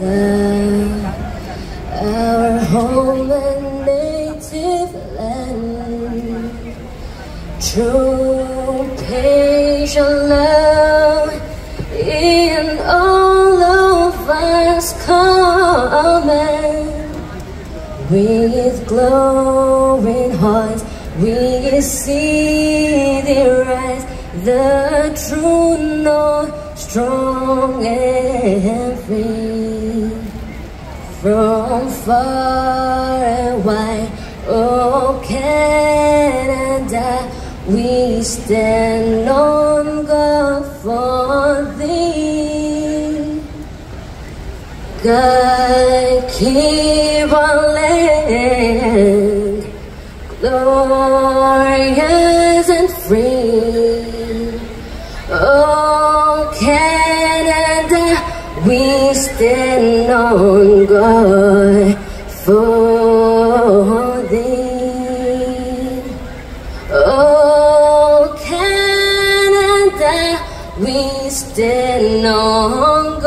Our home and native land, true patient love in all of us common. With glowing hearts, we see the rise, the true north, strong and free. From far and wide, oh Canada, we stand on God for thee. God keep our land glorious and free. Oh, Canada, we stand on for thee. Oh, Canada, we stand on